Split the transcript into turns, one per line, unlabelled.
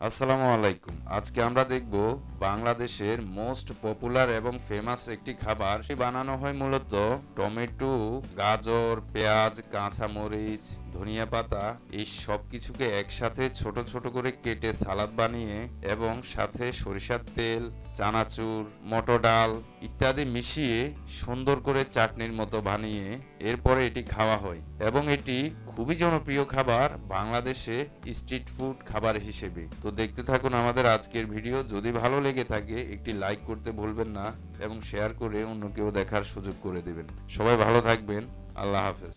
আসসালামু আলাইকুম। আজকে আমরা দেখব বাংলাদেশের মোস্ট পপুলার এবং ফেমাস একটি খাবার। সে বানানো হয় মূলত টমেটো, গাজর, পেঁয়াজ, কাঁচামরিচ, ধনিয়া পাতা, এই সব কিছুকে একসাথে ছোট ছোট করে কেটে সালাদ বানিয়ে এবং সাথে সরিষার তেল, চানাচুর, মটর ডাল ইত্যাদি মিশিয়ে সুন্দর করে চাটনির মতো বানিয়ে এরপরে এটি খাওয়া হয় এবং এটি খুবই জনপ্রিয় খাবার বাংলাদেশে স্ট্রিট ফুড খাবার হিসেবে। তো দেখতে থাকুন আমাদের আজকের ভিডিও। যদি ভালো লেগে থাকে, একটি লাইক করতে ভুলবেন না এবং শেয়ার করে অন্য কেউ দেখার সুযোগ করে দেবেন। সবাই ভালো থাকবেন। আল্লাহ হাফেজ।